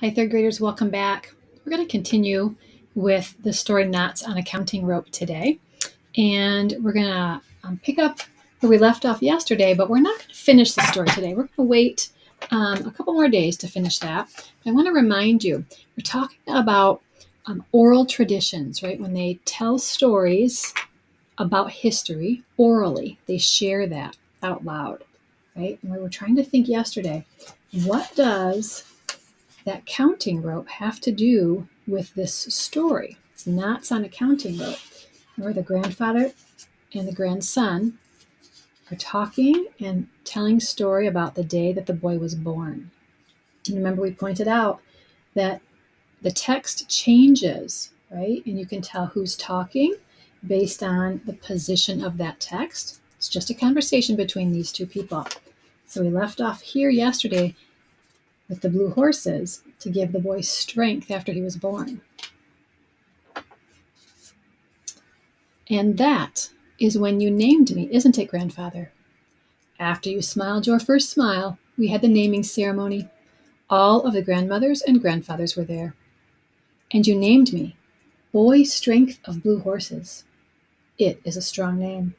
Hi, third graders, welcome back. We're going to continue with the story Knots on a Counting Rope today. And we're going to um, pick up where we left off yesterday, but we're not going to finish the story today. We're going to wait um, a couple more days to finish that. But I want to remind you we're talking about um, oral traditions, right? When they tell stories about history orally, they share that out loud, right? And we were trying to think yesterday what does that counting rope have to do with this story? It's knots on a counting rope, where the grandfather and the grandson are talking and telling story about the day that the boy was born. And remember, we pointed out that the text changes, right? And you can tell who's talking based on the position of that text. It's just a conversation between these two people. So we left off here yesterday with the blue horses to give the boy strength after he was born. And that is when you named me, isn't it, grandfather? After you smiled your first smile, we had the naming ceremony. All of the grandmothers and grandfathers were there. And you named me Boy Strength of Blue Horses. It is a strong name.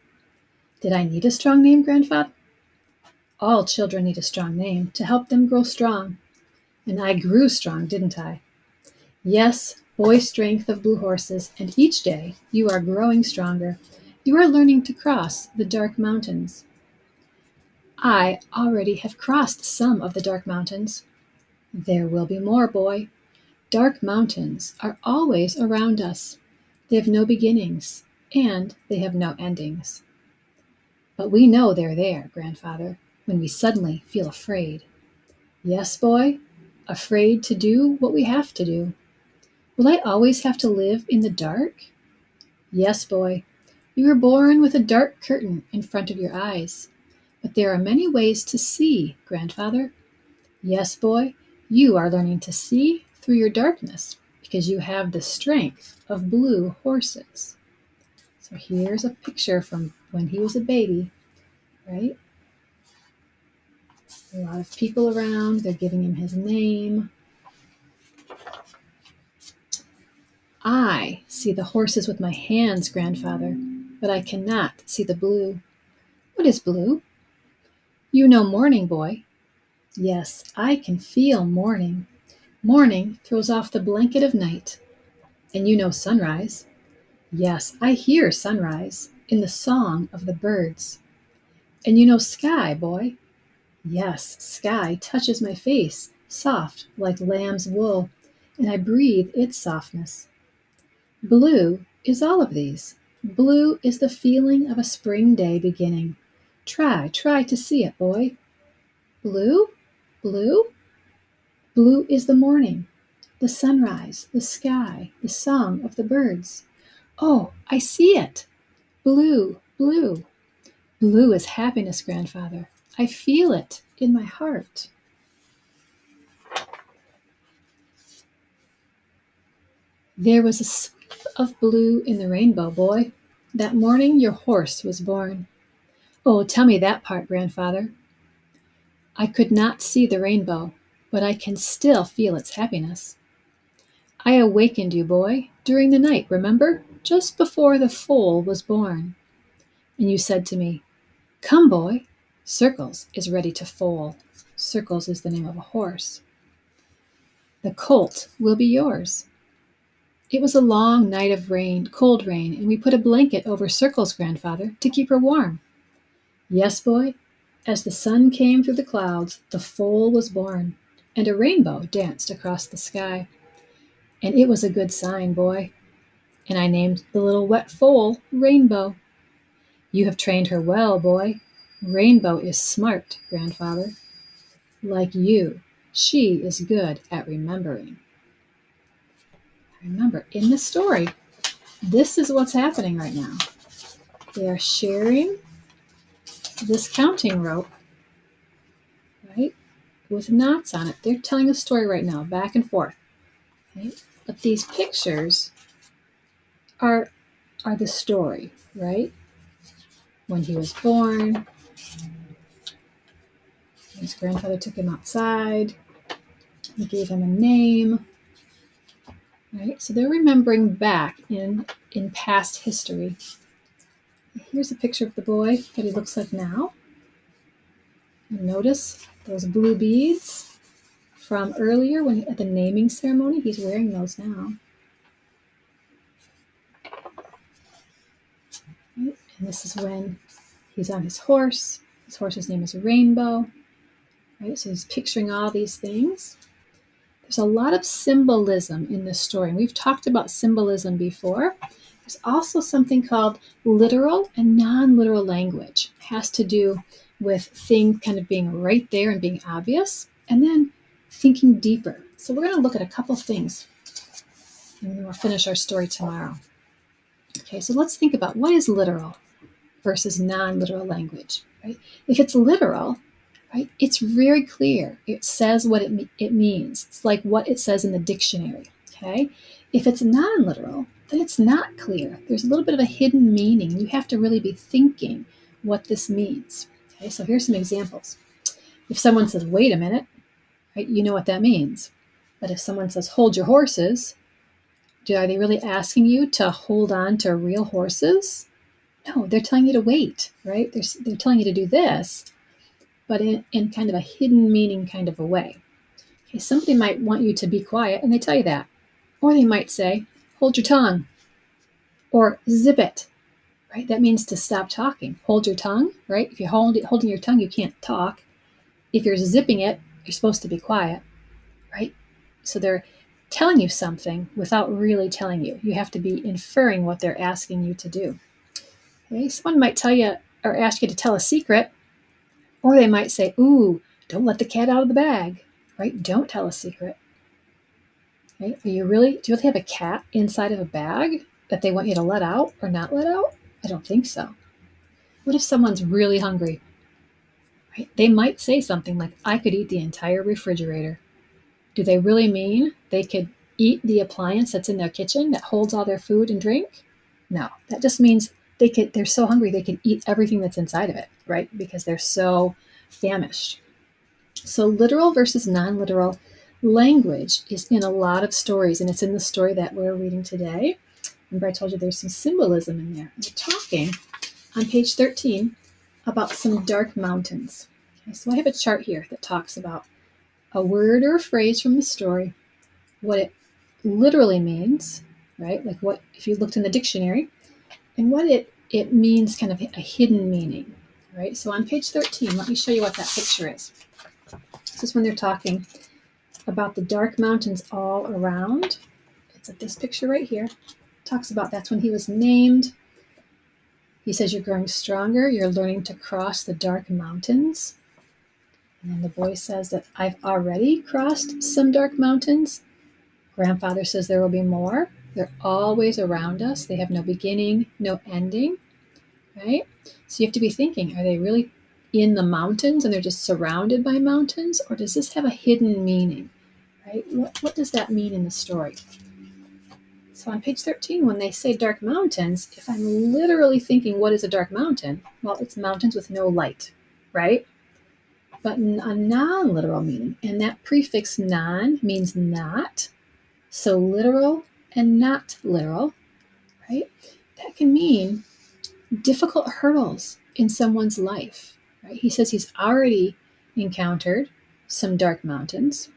Did I need a strong name, grandfather? All children need a strong name to help them grow strong. And I grew strong, didn't I? Yes, boy strength of blue horses, and each day you are growing stronger. You are learning to cross the dark mountains. I already have crossed some of the dark mountains. There will be more, boy. Dark mountains are always around us. They have no beginnings, and they have no endings. But we know they're there, grandfather when we suddenly feel afraid. Yes, boy, afraid to do what we have to do. Will I always have to live in the dark? Yes, boy, you were born with a dark curtain in front of your eyes. But there are many ways to see, grandfather. Yes, boy, you are learning to see through your darkness because you have the strength of blue horses. So here's a picture from when he was a baby, right? A lot of people around. They're giving him his name. I see the horses with my hands, grandfather, but I cannot see the blue. What is blue? You know morning, boy. Yes, I can feel morning. Morning throws off the blanket of night. And you know sunrise. Yes, I hear sunrise in the song of the birds. And you know sky, boy. Yes, sky touches my face, soft like lamb's wool, and I breathe its softness. Blue is all of these. Blue is the feeling of a spring day beginning. Try, try to see it, boy. Blue? Blue? Blue is the morning, the sunrise, the sky, the song of the birds. Oh, I see it! Blue, blue. Blue is happiness, grandfather. I feel it in my heart. There was a sweep of blue in the rainbow, boy. That morning your horse was born. Oh, tell me that part, grandfather. I could not see the rainbow, but I can still feel its happiness. I awakened you, boy, during the night, remember? Just before the foal was born. And you said to me, Come, boy, Circles is ready to foal. Circles is the name of a horse. The colt will be yours. It was a long night of rain, cold rain, and we put a blanket over Circle's grandfather to keep her warm. Yes, boy, as the sun came through the clouds, the foal was born, and a rainbow danced across the sky. And it was a good sign, boy. And I named the little wet foal Rainbow. You have trained her well, boy, Rainbow is smart, grandfather. Like you, she is good at remembering. Remember, in the story, this is what's happening right now. They are sharing this counting rope, right, with knots on it. They're telling a story right now, back and forth. Right? But these pictures are are the story, right? When he was born, his grandfather took him outside. We gave him a name. Right? So they're remembering back in in past history. Here's a picture of the boy, what he looks like now. And notice those blue beads from earlier when at the naming ceremony. He's wearing those now. Right? And this is when he's on his horse. His horse's name is Rainbow. Right? So he's picturing all these things. There's a lot of symbolism in this story. We've talked about symbolism before. There's also something called literal and non-literal language. It has to do with things kind of being right there and being obvious, and then thinking deeper. So we're going to look at a couple things, and we'll finish our story tomorrow. Okay, so let's think about what is literal versus non-literal language. Right? If it's literal, right, it's very clear. It says what it, it means. It's like what it says in the dictionary. Okay, if it's non-literal, then it's not clear. There's a little bit of a hidden meaning. You have to really be thinking what this means. Okay, so here's some examples. If someone says, wait a minute, right, you know what that means. But if someone says, hold your horses, do, are they really asking you to hold on to real horses? No, they're telling you to wait, right? They're, they're telling you to do this, but in, in kind of a hidden meaning kind of a way. Okay, somebody might want you to be quiet and they tell you that. Or they might say, hold your tongue or zip it, right? That means to stop talking. Hold your tongue, right? If you're hold, holding your tongue, you can't talk. If you're zipping it, you're supposed to be quiet, right? So they're telling you something without really telling you. You have to be inferring what they're asking you to do. Okay, someone might tell you or ask you to tell a secret, or they might say, Ooh, don't let the cat out of the bag, right? Don't tell a secret. Right? Are you really, do you really have a cat inside of a bag that they want you to let out or not let out? I don't think so. What if someone's really hungry? Right? They might say something like, I could eat the entire refrigerator. Do they really mean they could eat the appliance that's in their kitchen that holds all their food and drink? No, that just means they could they're so hungry they could eat everything that's inside of it, right? Because they're so famished. So literal versus non-literal language is in a lot of stories, and it's in the story that we're reading today. Remember, I told you there's some symbolism in there. We're talking on page 13 about some dark mountains. Okay, so I have a chart here that talks about a word or a phrase from the story, what it literally means, right? Like what if you looked in the dictionary, and what it it means kind of a hidden meaning, right? So on page 13, let me show you what that picture is. This is when they're talking about the dark mountains all around. It's at this picture right here. Talks about that's when he was named. He says you're growing stronger, you're learning to cross the dark mountains. And then the boy says that I've already crossed some dark mountains. Grandfather says there will be more. They're always around us. They have no beginning, no ending, right? So you have to be thinking, are they really in the mountains and they're just surrounded by mountains? Or does this have a hidden meaning? right? What, what does that mean in the story? So on page 13, when they say dark mountains, if I'm literally thinking, what is a dark mountain? Well, it's mountains with no light, right? But a non literal meaning, and that prefix non means not. So literal and not literal, right? That can mean difficult hurdles in someone's life, right? He says he's already encountered some dark mountains,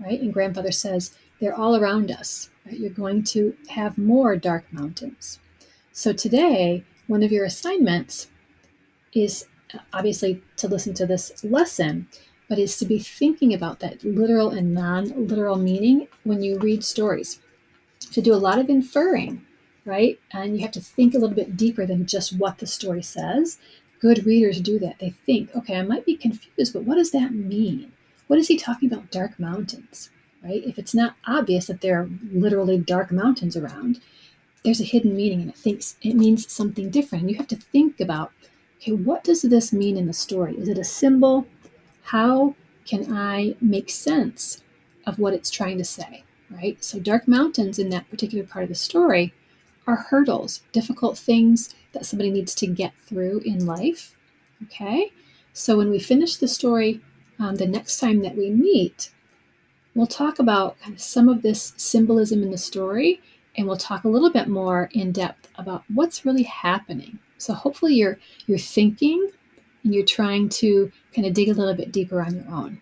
right? And grandfather says, they're all around us, right? You're going to have more dark mountains. So today, one of your assignments is uh, obviously to listen to this lesson, but is to be thinking about that literal and non literal meaning when you read stories. To do a lot of inferring, right? And you have to think a little bit deeper than just what the story says. Good readers do that. They think, okay, I might be confused, but what does that mean? What is he talking about dark mountains? Right? If it's not obvious that there are literally dark mountains around, there's a hidden meaning and it thinks it means something different. You have to think about, okay, what does this mean in the story? Is it a symbol? How can I make sense of what it's trying to say? Right? So dark mountains in that particular part of the story are hurdles, difficult things that somebody needs to get through in life. Okay? So when we finish the story um, the next time that we meet, we'll talk about kind of some of this symbolism in the story and we'll talk a little bit more in depth about what's really happening. So hopefully you're you're thinking and you're trying to kind of dig a little bit deeper on your own.